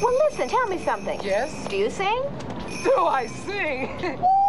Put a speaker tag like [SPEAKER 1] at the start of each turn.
[SPEAKER 1] Well, listen, tell me something.
[SPEAKER 2] Yes?
[SPEAKER 1] Do you sing?
[SPEAKER 2] Do I sing?